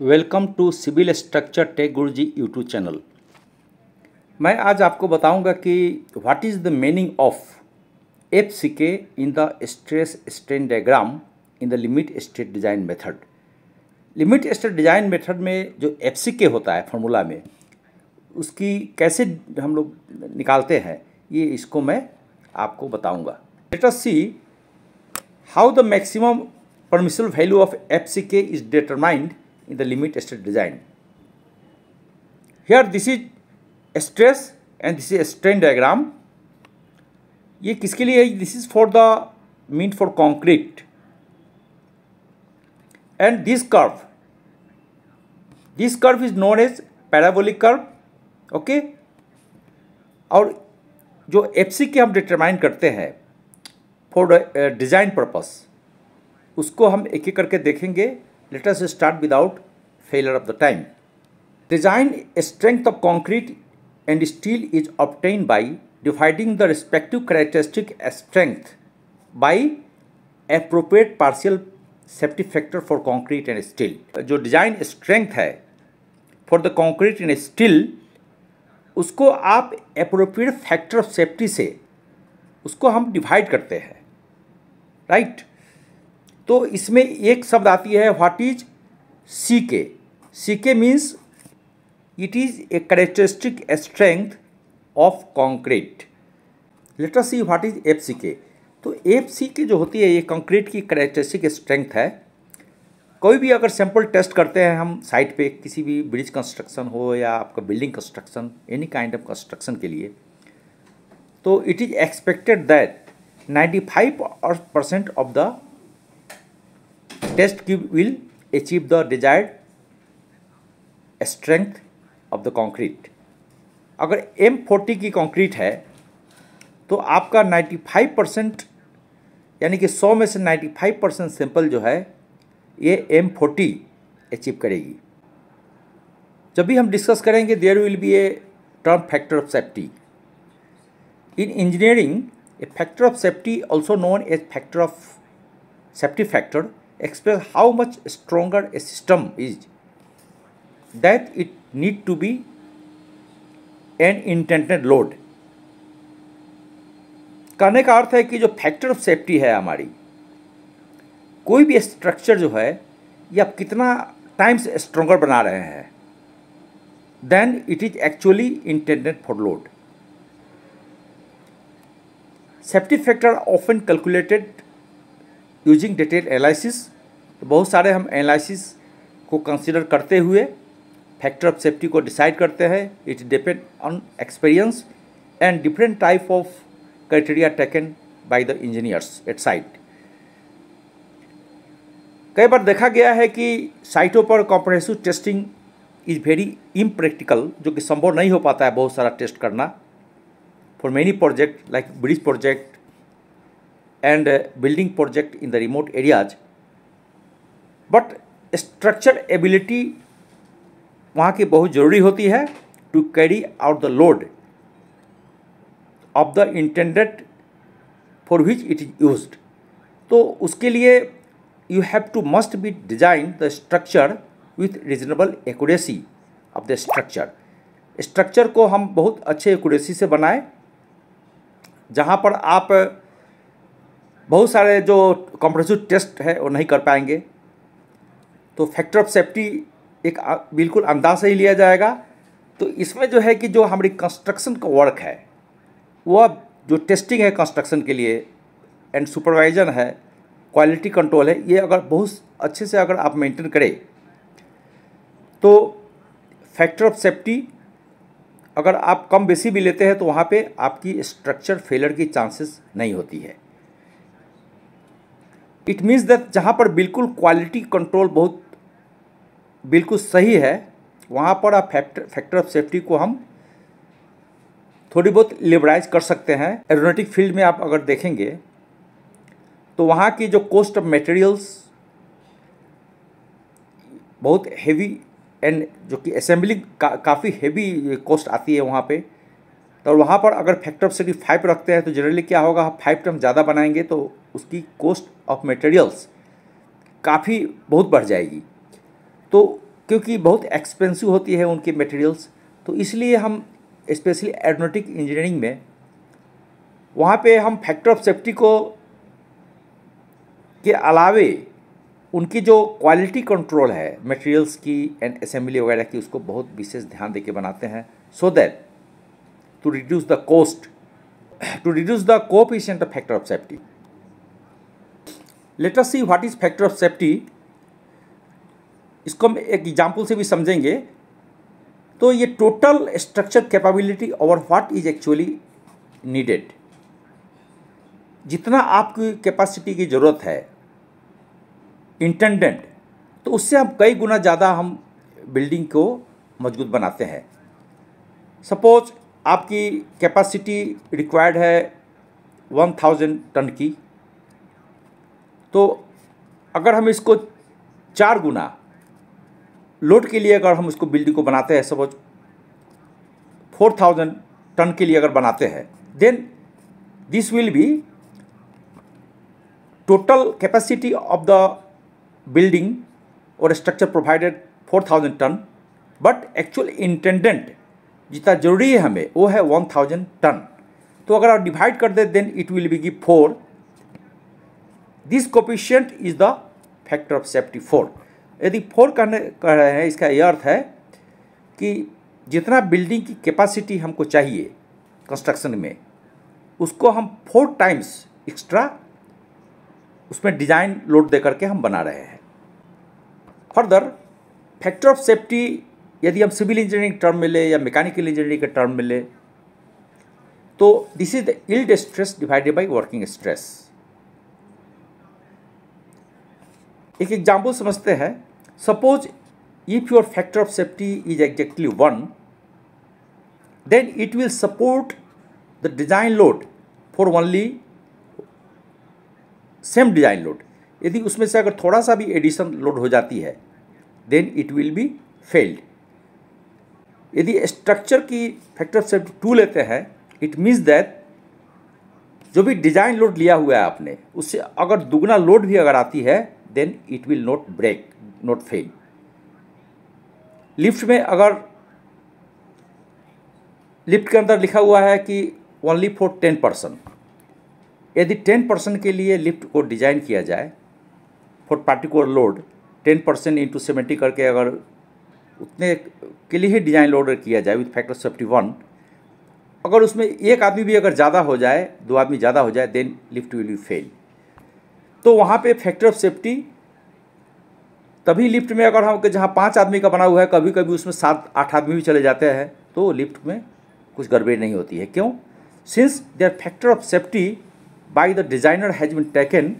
Welcome to civil structure tech Guru ji YouTube channel. मैं आज आपको बताऊँगा कि what is the meaning of F C K in the stress strain diagram in the limit state design method limit state design method में जो F C के होता है फॉर्मूला में, उसकी कैसे हम लोग निकालते हैं, ये इसको मैं आपको बताऊँगा। Let us see how the maximum permission value of F C K is determined in the limit state design. Here, this is stress and this is a strain diagram. ये किसके लिए है? This is for the mean for concrete and this curve this curve is known as parabolic curve okay और जो F C के हम determine करते हैं फॉर डिज़ाइन पर्पस उसको हम एक एक करके देखेंगे। Let us start without failure of the time design strength of concrete and steel is obtain by dividing the respective characteristic strength by appropriate partial safety factor for concrete and steel जो design strength है for the concrete and steel उसको आप appropriate factor of safety से उसको हम divide करते हैं। Right right? तो इसमें एक शब्द आती है what is C K C K means it is a characteristic strength of concrete letter C what is F C K तो एफ़ सी के जो होती है, ये कंक्रीट की करेक्टरिस्टिक स्ट्रेंथ है। कोई भी अगर सैंपल टेस्ट करते हैं हम साइट पे, किसी भी ब्रिज कंस्ट्रक्शन हो या आपका building construction any kind of construction के लिए तो it is expected that 95 percent of the test cube will achieve the desired strength of the concrete. अगर M40 की कंक्रीट है तो आपका 95 परसेंट यानी कि 100 में से 95 परसेंट सैंपल जो है, ये M40 अचीव करेगी। जब भी हम डिस्कस करेंगे there will be a term factor of safety in engineering a factor of safety also known as factor of safety factor express how much stronger a system is. That it need to be an intended load. कहने का अर्थ है कि जो factor of safety है हमारी, कोई भी structure जो है, ये आप कितना टाइम्स स्ट्रोंगर बना रहे हैं than it is actually intended for load safety factor often calculated using detail analysis तो बहुत सारे हम एनालिसिस को कंसिडर करते हुए फैक्टर ऑफ़ सेफ्टी को डिसाइड करते हैं। It depend on experience and different type of criteria taken by the engineers at site कई बार देखा गया है कि साइटों पर comprehensive testing is very impractical जो कि संभव नहीं हो पाता है बहुत सारा टेस्ट करना। For many project like bridge project and building project in the remote areas but structure ability वहाँ की बहुत ज़रूरी होती है to carry out the load of the intended for which it is use तो उसके लिए you have to must be design the structure with reasonable accuracy of the structure structure को हम बहुत अच्छे एक्यूरेसी से बनाएँ, जहाँ पर आप बहुत सारे जो कॉम्प्रेसिव टेस्ट है, वो नहीं कर पाएँगे। तो फैक्टर ऑफ़ सेफ्टी एक बिल्कुल अंदाज से ही लिया जाएगा। तो इसमें जो है कि जो हमारी कंस्ट्रक्शन का वर्क है वह जो टेस्टिंग है कंस्ट्रक्शन के लिए एंड सुपरवाइजन है क्वालिटी कंट्रोल है, ये अगर बहुत अच्छे से अगर आप मेंटेन करें तो फैक्टर ऑफ़ सेफ्टी अगर आप कम बेसी भी लेते हैं तो वहाँ पे आपकी स्ट्रक्चर फेलर की चांसेस नहीं होती है। इट मीन्स दैट जहाँ पर बिल्कुल क्वालिटी कंट्रोल बहुत बिल्कुल सही है वहाँ पर आप फैक्टर फैक्टर ऑफ़ सेफ्टी को हम थोड़ी बहुत लिबराइज कर सकते हैं। एरोनेटिक फ़ील्ड में आप अगर देखेंगे तो वहाँ की जो कॉस्ट ऑफ़ मटेरियल्स बहुत हेवी एंड जो कि असेंबलिंग का, काफ़ी हेवी कॉस्ट आती है वहाँ पे। तो वहाँ पर अगर फैक्टर ऑफ़ सेफ्टी फाइव रखते हैं तो जनरली क्या होगा फाइव टर्म ज़्यादा बनाएँगे तो उसकी कॉस्ट ऑफ़ मटेरियल्स काफ़ी बहुत बढ़ जाएगी। तो क्योंकि बहुत एक्सपेंसिव होती है उनकी मटेरियल्स तो इसलिए हम स्पेशली एरोनोटिक इंजीनियरिंग में, वहाँ पे हम फैक्टर ऑफ़ सेफ्टी को के अलावे उनकी जो क्वालिटी कंट्रोल है मटेरियल्स की एंड असेंबली वगैरह की, उसको बहुत विशेष ध्यान देके बनाते हैं। So so that to reduce the cost to reduce the coefficient of factor of safety let us see what is factor of safety इसको हम एक एग्ज़ाम्पल से भी समझेंगे। तो ये टोटल स्ट्रक्चर कैपेबिलिटी और व्हाट इज़ एक्चुअली नीडेड जितना आपकी कैपेसिटी की ज़रूरत है इंटेंडेंट तो उससे हम कई गुना ज़्यादा हम बिल्डिंग को मज़बूत बनाते हैं। सपोज़ आपकी कैपेसिटी रिक्वायर्ड है वन थाउज़ेंड टन की। तो अगर हम इसको चार गुना लोड के लिए अगर हम इसको बिल्डिंग को बनाते हैं सपोज़ फोर थाउज़ेंड टन के लिए अगर बनाते हैं then this will be total capacity of the building और structure provided four thousand ton but actual intended जितना ज़रूरी है हमें, वो है वन थाउज़ेंड टन। तो अगर आप डिवाइड कर दे then it will be give four this coefficient is the factor of safety four यदि फोर कहने कह रहे हैं, इसका यह अर्थ है कि जितना बिल्डिंग की कैपेसिटी हमको चाहिए कंस्ट्रक्शन में, उसको हम फोर टाइम्स एक्स्ट्रा उसमें डिज़ाइन लोड दे करके हम बना रहे हैं। फर्दर फैक्टर ऑफ़ सेफ्टी यदि हम सिविल इंजीनियरिंग टर्म में ले या मैकेनिकल इंजीनियरिंग के टर्म में ले तो this is the yield stress divided by working stress एक एग्ज़ाम्पल समझते हैं। Suppose if your factor of safety is exactly one then it will support the design load for only same design load यदि उसमें से अगर थोड़ा सा भी एडिशन लोड हो जाती है then it will be failed यदि स्ट्रक्चर की फैक्टर से टू लेते हैं इट मीन्स दैट जो भी डिज़ाइन लोड लिया हुआ है आपने, उससे अगर दुगना लोड भी अगर आती है then it will not break not fail lift में अगर लिफ्ट के अंदर लिखा हुआ है कि ओनली फॉर टेन परसेंट यदि टेन परसेंट के लिए लिफ्ट को डिज़ाइन किया जाए for particular load ten percent into seventy करके अगर उतने के लिए ही डिज़ाइन लोड किया जाए विथ फैक्टर सेफ्टी वन। अगर उसमें एक आदमी भी अगर ज़्यादा हो जाए, दो आदमी ज़्यादा हो जाए then lift will be fail तो वहाँ पे फैक्टर ऑफ़ सेफ्टी तभी लिफ्ट में अगर हम जहाँ पाँच आदमी का बना हुआ है कभी कभी उसमें सात, आठ आदमी भी चले जाते हैं तो लिफ्ट में कुछ गड़बड़ी नहीं होती है। क्यों? Since there factor of safety by the designer has been taken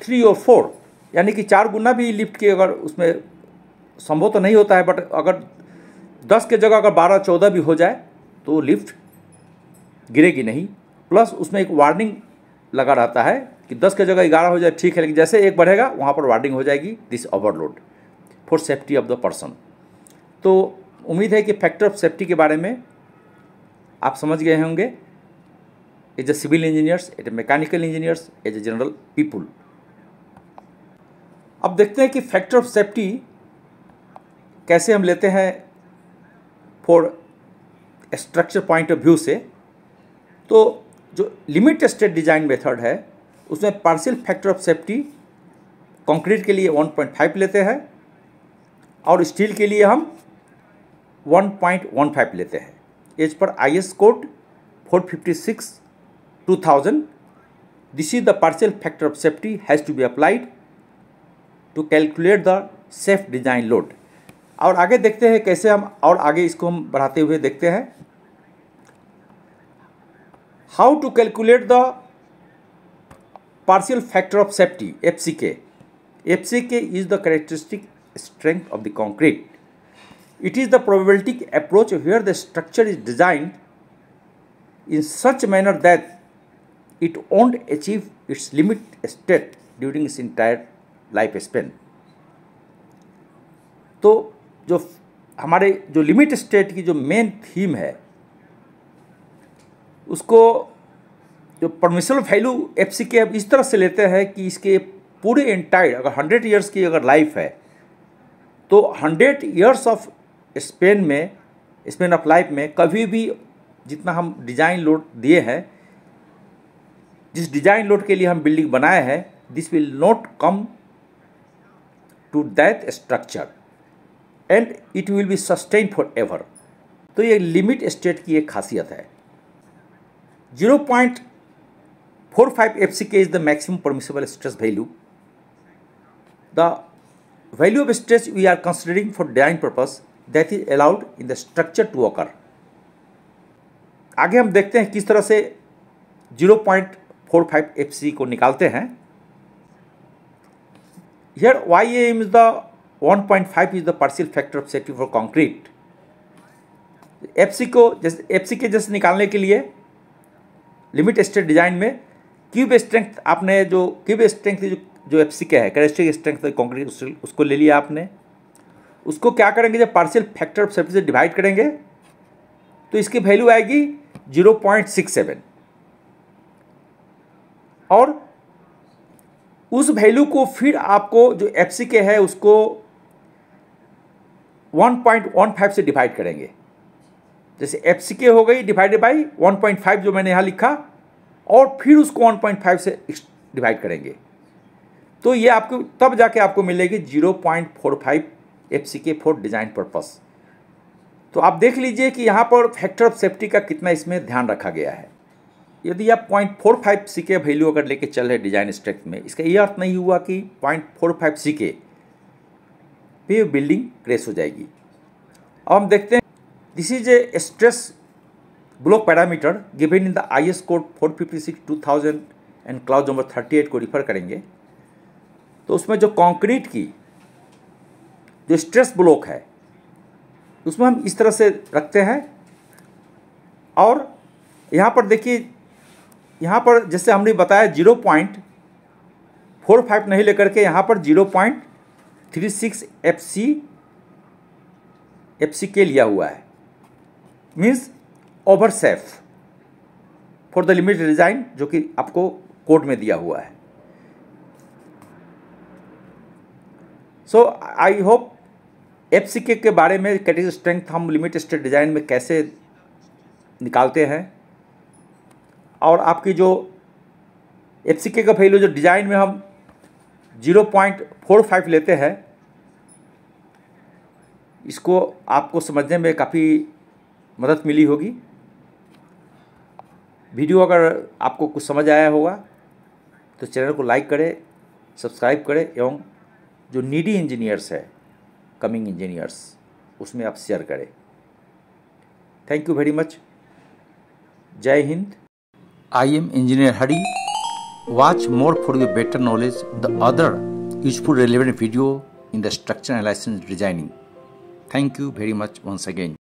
three और फोर यानी कि चार गुना भी लिफ्ट की अगर उसमें संभव तो नहीं होता है बट अगर दस के जगह अगर बारह चौदह भी हो जाए तो लिफ्ट गिरेगी नहीं। प्लस उसमें एक वार्निंग लगा रहता है कि दस के जगह ग्यारह हो जाए, ठीक है, लेकिन जैसे एक बढ़ेगा, वहाँ पर वार्निंग हो जाएगी this overload for safety of the person तो उम्मीद है कि फैक्टर ऑफ़ सेफ्टी के बारे में आप समझ गए होंगे। As a civil engineers as a mechanical engineers as a general people अब देखते हैं कि फैक्टर ऑफ़ सेफ्टी कैसे हम लेते हैं for structure point of view से तो जो लिमिट स्टेट डिज़ाइन मेथड है, उसमें partial factor of safety concrete के लिए 1.5 लेते हैं और स्टील के लिए हम 1.15 लेते हैं। As per I S code 456 2000 this is the partial factor of safety has to be applied to calculate the safe design load. और आगे देखते हैं कैसे हम और आगे इसको हम बढ़ाते हुए देखते हैं। How to calculate the partial factor of safety F C K F C K is the characteristic strength of the concrete it is the probabilistic approach where the structure is designed in such manner that it won't achieve its limit state during इस entire life span तो जो हमारे जो limit state की जो main theme है, उसको जो परमिशनल वैल्यू एफ़ सी के अब इस तरह से लेते हैं कि इसके पूरे एंटायर अगर हंड्रेड ईयर्स की अगर लाइफ है तो हंड्रेड ईयर्स ऑफ़ स्पेन में स्पेन ऑफ़ लाइफ में कभी भी जितना हम डिज़ाइन लोड दिए हैं, जिस डिज़ाइन लोड के लिए हम बिल्डिंग बनाए हैं this will not come to that structure and it will be sustain forever तो ये लिमिट स्टेट की एक खासियत है। Zero point four five F C K is the maximum permissible stress value the value of stress we are considering for design purpose that is allowed in the structure to occur आगे हम देखते हैं किस तरह से zero point four five F C को निकालते हैं। Here Y M is the one point five is the partial factor of safety for concrete F C को जैसे एफ़ सी के जैसे निकालने के लिए लिमिट स्टेट डिज़ाइन में क्यूब स्ट्रेंथ आपने जो क्यूब स्ट्रेंथ जो जो एफ़ सी का है करेस्टिक स्ट्रेंथ कॉन्क्रीट उसको ले लिया आपने। उसको क्या करेंगे, जब पार्शियल फैक्टर ऑफ़ सेफ्टी से डिवाइड करेंगे तो इसकी वैल्यू आएगी ज़ीरो पॉइंट सिक्स सेवन और उस वैल्यू को फिर आपको जो एफ़ सी के है, उसको 1.15 से डिवाइड करेंगे। जैसे एफ़ सी के हो गई डिवाइडेड बाई 1.5 जो मैंने यहाँ लिखा, और फिर उसको 1.5 से डिवाइड करेंगे। तो ये आपको, तब जाके आपको मिलेगी 0.45 एफ़ सी के फॉर डिज़ाइन पर्पस तो आप देख लीजिए कि यहाँ पर फैक्टर ऑफ़ सेफ्टी का कितना इसमें ध्यान रखा गया है। यदि आप पॉइंट फोर फाइव सी के वैल्यू अगर लेके चल रहे डिज़ाइन स्ट्रेंथ में, इसका ये अर्थ नहीं हुआ कि पॉइंट फोर फाइव सी के पे बिल्डिंग क्रेश हो जाएगी। अब हम देखते हैं this is a stress block parameter given in the I S code four fifty six two thousand and clause number thirty eight को रिफर करेंगे। तो उसमें जो कंक्रीट की जो स्ट्रेस ब्लॉक है, उसमें हम इस तरह से रखते हैं। और यहाँ पर देखिए, यहाँ पर जैसे हमने बताया ज़ीरो पॉइंट फोर फाइव नहीं लेकर के यहाँ पर zero point three six F C F C के लिया हुआ है। Means over safe for the limit design जो कि आपको कोड में दिया हुआ है। सो आई होप एफ़ सी के के बारे में कैटेगरी स्ट्रेंथ हम लिमिट स्टेट डिज़ाइन में कैसे निकालते हैं। और आपकी जो एफ़ सी के का वैल्यू जो डिज़ाइन में हम ज़ीरो पॉइंट फोर फाइव लेते हैं, इसको आपको समझने में काफ़ी मदद मिली होगी। वीडियो अगर आपको कुछ समझ आया होगा तो चैनल को लाइक करें, सब्सक्राइब करें, एवं जो नीडी इंजीनियर्स है, कमिंग इंजीनियर्स, उसमें आप शेयर करें। Thank you very much. जय Hind. I am engineer Hari. Watch more for your better knowledge the other useful relevant video in the structure analysis designing. Thank you very much once again.